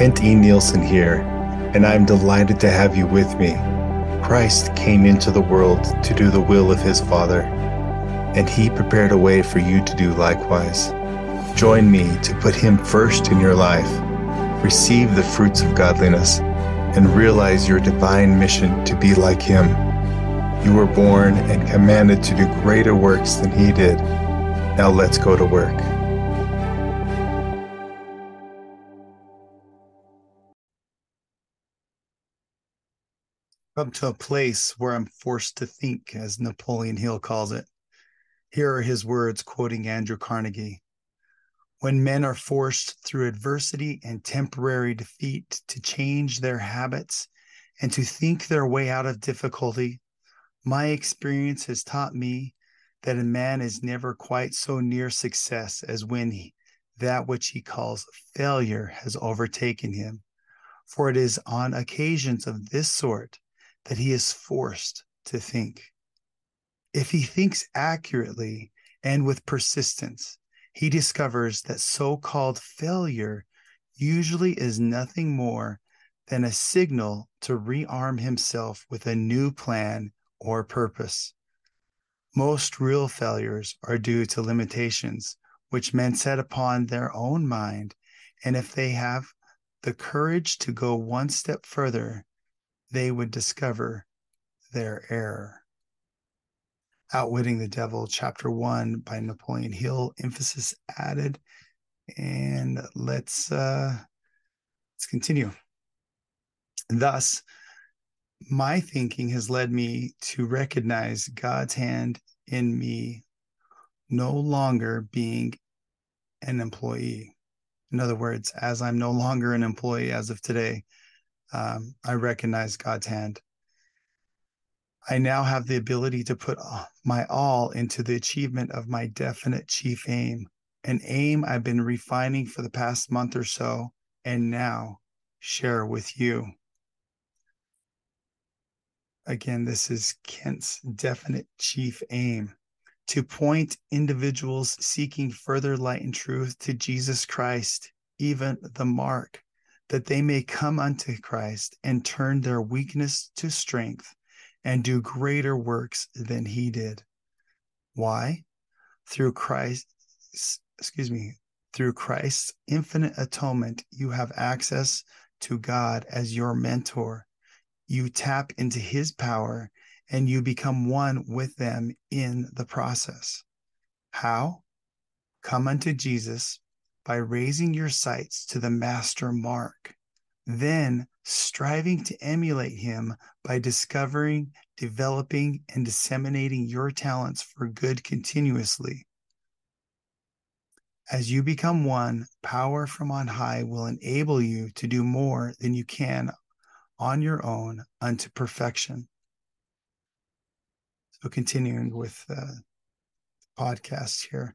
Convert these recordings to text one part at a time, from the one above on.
Kent E. Nielsen here, and I'm delighted to have you with me. Christ came into the world to do the will of his Father, and he prepared a way for you to do likewise. Join me to put him first in your life, receive the fruits of godliness, and realize your divine mission to be like him. You were born and commanded to do greater works than he did. Now let's go to work. Come to a place where I'm forced to think, as Napoleon Hill calls it. Here are his words quoting Andrew Carnegie. When men are forced through adversity and temporary defeat to change their habits and to think their way out of difficulty, my experience has taught me that a man is never quite so near success as when he, that which he calls failure has overtaken him. For it is on occasions of this sort that he is forced to think. If he thinks accurately and with persistence, he discovers that so called failure usually is nothing more than a signal to rearm himself with a new plan or purpose. Most real failures are due to limitations which men set upon their own mind, and if they have the courage to go one step further, they would discover their error. Outwitting the Devil, Chapter 1 by Napoleon Hill, emphasis added. And let's uh, let's continue. Thus, my thinking has led me to recognize God's hand in me no longer being an employee. In other words, as I'm no longer an employee as of today, um, I recognize God's hand. I now have the ability to put my all into the achievement of my definite chief aim, an aim I've been refining for the past month or so, and now share with you. Again, this is Kent's definite chief aim to point individuals seeking further light and truth to Jesus Christ, even the mark that they may come unto Christ and turn their weakness to strength and do greater works than he did. Why? Through Christ, excuse me, through Christ's infinite atonement, you have access to God as your mentor. You tap into his power and you become one with them in the process. How? Come unto Jesus by raising your sights to the master mark, then striving to emulate him by discovering, developing, and disseminating your talents for good continuously. As you become one, power from on high will enable you to do more than you can on your own unto perfection. So, continuing with the podcast here.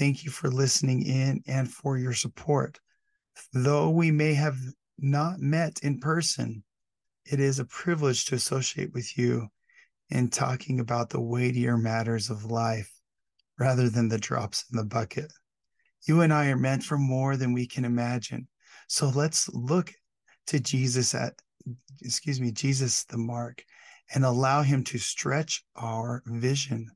Thank you for listening in and for your support. Though we may have not met in person, it is a privilege to associate with you in talking about the weightier matters of life rather than the drops in the bucket. You and I are meant for more than we can imagine. So let's look to Jesus at, excuse me, Jesus the mark and allow him to stretch our vision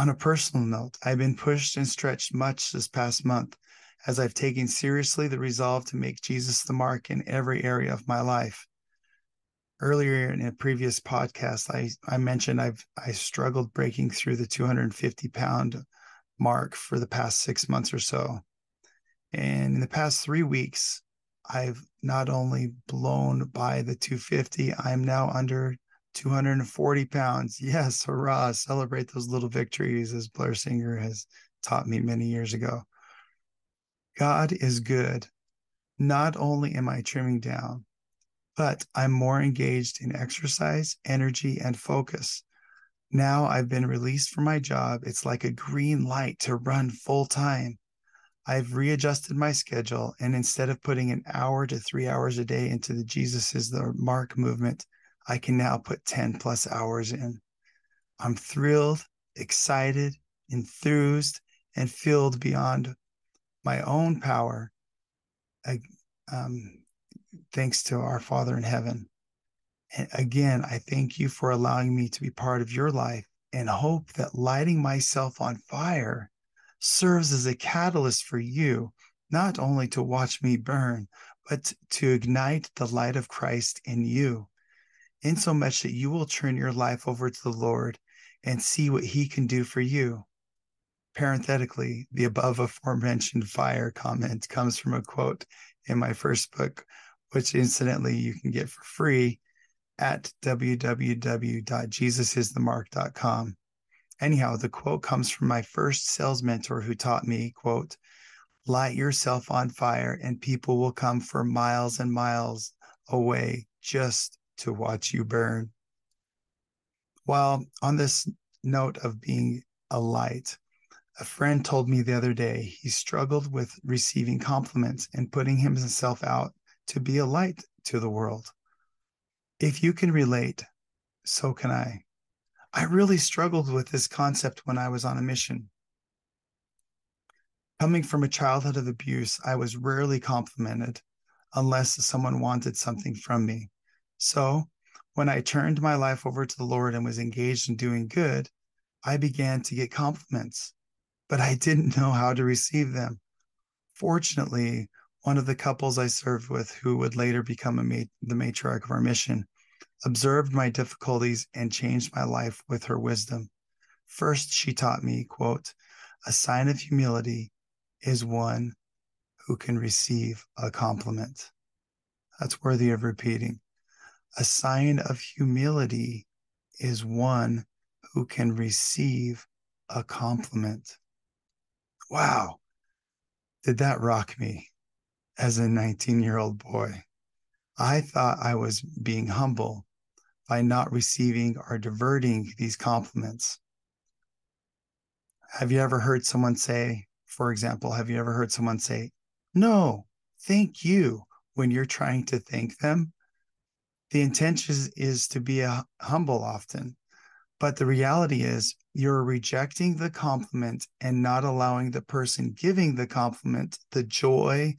on a personal note, I've been pushed and stretched much this past month as I've taken seriously the resolve to make Jesus the mark in every area of my life. Earlier in a previous podcast, I, I mentioned I've I struggled breaking through the 250 pound mark for the past six months or so. And in the past three weeks, I've not only blown by the 250, I'm now under 240 pounds. Yes, hurrah. Celebrate those little victories, as Blair Singer has taught me many years ago. God is good. Not only am I trimming down, but I'm more engaged in exercise, energy, and focus. Now I've been released from my job. It's like a green light to run full time. I've readjusted my schedule, and instead of putting an hour to three hours a day into the Jesus is the Mark movement, I can now put 10 plus hours in. I'm thrilled, excited, enthused, and filled beyond my own power. um, thanks to our Father in heaven. And again, I thank you for allowing me to be part of your life and hope that lighting myself on fire serves as a catalyst for you, not only to watch me burn, but to ignite the light of Christ in you, insomuch that you will turn your life over to the Lord and see what he can do for you. Parenthetically, the above aforementioned fire comment comes from a quote in my first book, which incidentally you can get for free at www.jesusisthemark.com. Anyhow, the quote comes from my first sales mentor who taught me, quote, light yourself on fire and people will come for miles and miles away just to watch you burn. While on this note of being a light, a friend told me the other day he struggled with receiving compliments and putting himself out to be a light to the world. If you can relate, so can I. I really struggled with this concept when I was on a mission. Coming from a childhood of abuse, I was rarely complimented unless someone wanted something from me. So, when I turned my life over to the Lord and was engaged in doing good, I began to get compliments, but I didn't know how to receive them. Fortunately, one of the couples I served with, who would later become ma- the matriarch of our mission, observed my difficulties and changed my life with her wisdom. First, she taught me, quote, a sign of humility is one who can receive a compliment. That's worthy of repeating. A sign of humility is one who can receive a compliment. Wow. Did that rock me as a 19 year old boy? I thought I was being humble by not receiving or diverting these compliments. Have you ever heard someone say, for example, have you ever heard someone say, no, thank you when you're trying to thank them? The intention is, is to be a, humble often, but the reality is you're rejecting the compliment and not allowing the person giving the compliment the joy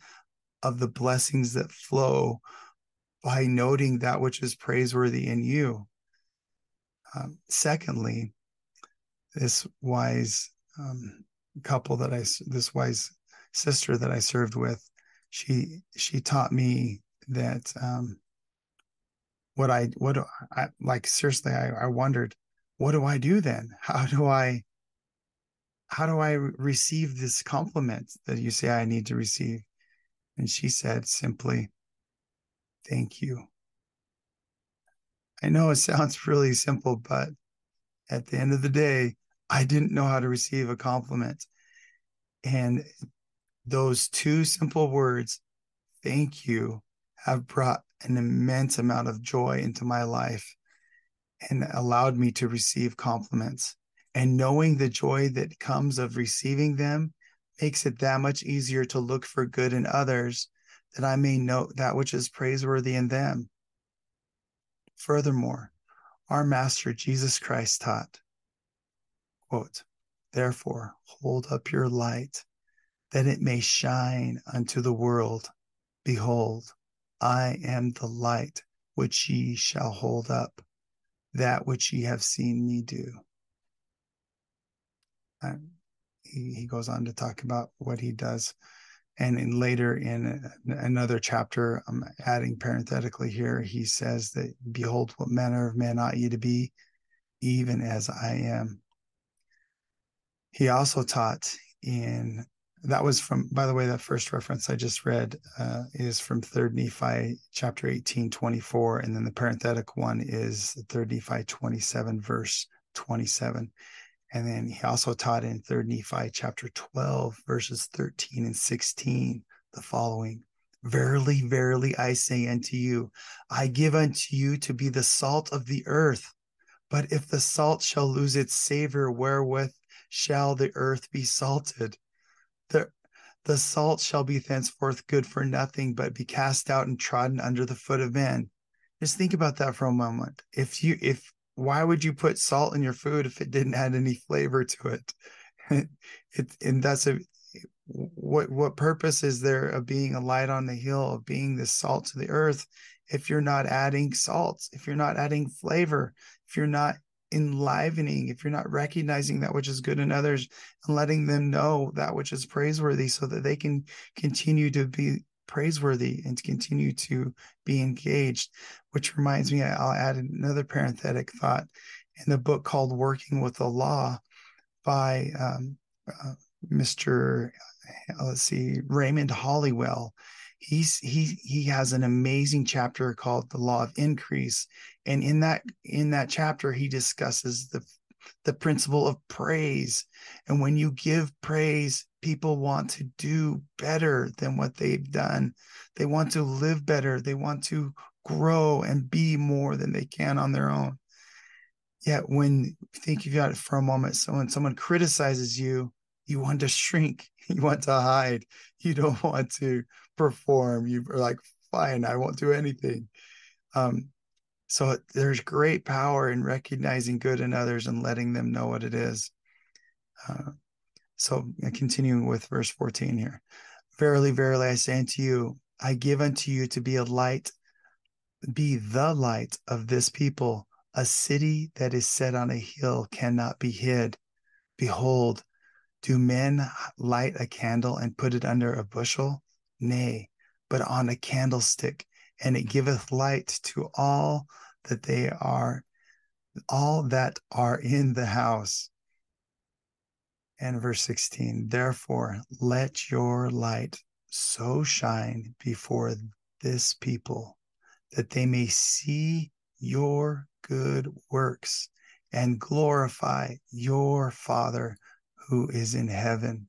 of the blessings that flow by noting that which is praiseworthy in you. Um, secondly, this wise um, couple that I, this wise sister that I served with, she she taught me that um, what I what I like seriously I, I wondered what do I do then? How do I how do I receive this compliment that you say I need to receive? And she said simply, Thank you. I know it sounds really simple, but at the end of the day, I didn't know how to receive a compliment. And those two simple words, thank you, have brought an immense amount of joy into my life and allowed me to receive compliments. And knowing the joy that comes of receiving them makes it that much easier to look for good in others that I may note that which is praiseworthy in them. Furthermore, our Master Jesus Christ taught, quote, Therefore, hold up your light, that it may shine unto the world. Behold, I am the light which ye shall hold up, that which ye have seen me do. And he, he goes on to talk about what he does and in later in uh, another chapter, I'm adding parenthetically here, he says that, Behold, what manner of man ought ye to be, even as I am. He also taught in that was from by the way that first reference i just read uh, is from third nephi chapter 18 24 and then the parenthetic one is third nephi 27 verse 27 and then he also taught in 3rd Nephi chapter 12, verses 13 and 16, the following Verily, verily, I say unto you, I give unto you to be the salt of the earth. But if the salt shall lose its savor, wherewith shall the earth be salted? The, the salt shall be thenceforth good for nothing, but be cast out and trodden under the foot of men. Just think about that for a moment. If you if why would you put salt in your food if it didn't add any flavor to it? it and that's a what what purpose is there of being a light on the hill of being the salt to the earth if you're not adding salt if you're not adding flavor if you're not enlivening if you're not recognizing that which is good in others and letting them know that which is praiseworthy so that they can continue to be praiseworthy and to continue to be engaged which reminds me i'll add another parenthetic thought in the book called working with the law by um, uh, mr let's see raymond holliwell he's he he has an amazing chapter called the law of increase and in that in that chapter he discusses the the principle of praise. And when you give praise people want to do better than what they've done. They want to live better. They want to grow and be more than they can on their own. Yet when think got it for a moment so when someone criticizes you you want to shrink you want to hide you don't want to perform you are like fine i won't do anything. Um, so there's great power in recognizing good in others and letting them know what it is. Uh, so continuing with verse 14 here. Verily verily i say unto you i give unto you to be a light be the light of this people. A city that is set on a hill cannot be hid. Behold do men light a candle and put it under a bushel? Nay, but on a candlestick, and it giveth light to all that they are, all that are in the house. And verse 16, therefore let your light so shine before this people that they may see your good works and glorify your Father who is in heaven.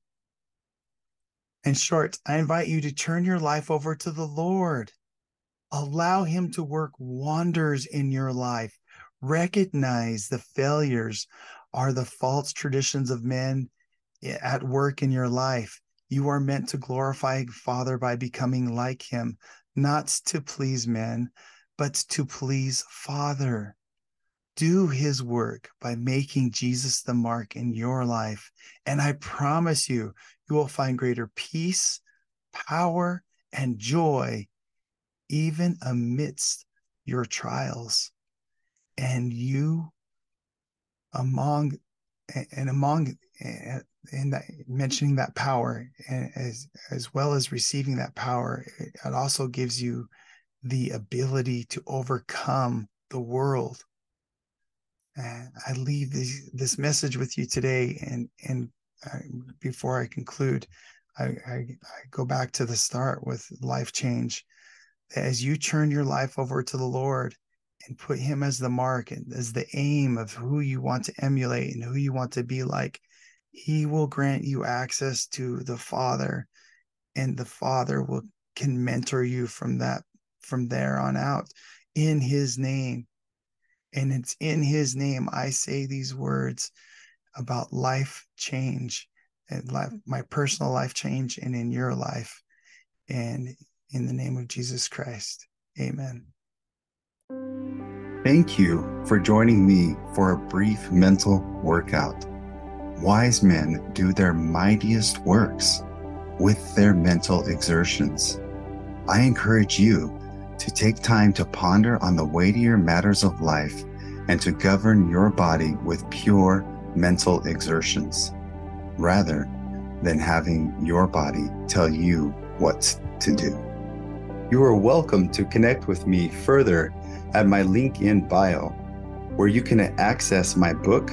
In short, I invite you to turn your life over to the Lord. Allow Him to work wonders in your life. Recognize the failures are the false traditions of men at work in your life. You are meant to glorify Father by becoming like Him, not to please men, but to please Father do his work by making Jesus the mark in your life. And I promise you, you will find greater peace, power, and joy even amidst your trials. And you, among and among and mentioning that power as as well as receiving that power it also gives you the ability to overcome the world and I leave this, this message with you today. And, and uh, before I conclude, I, I, I go back to the start with life change. As you turn your life over to the Lord and put Him as the mark and as the aim of who you want to emulate and who you want to be like, He will grant you access to the Father, and the Father will can mentor you from that from there on out in His name and it's in his name I say these words about life change and life, mm-hmm. my personal life change and in your life. And in the name of Jesus Christ, amen. Thank you for joining me for a brief mental workout. Wise men do their mightiest works with their mental exertions. I encourage you to take time to ponder on the weightier matters of life and to govern your body with pure mental exertions, rather than having your body tell you what to do. You are welcome to connect with me further at my link in bio, where you can access my book,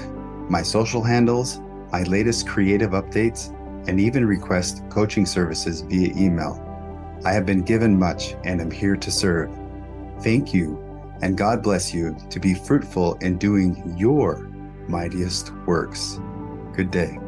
my social handles, my latest creative updates, and even request coaching services via email. I have been given much and am here to serve. Thank you, and God bless you to be fruitful in doing your mightiest works. Good day.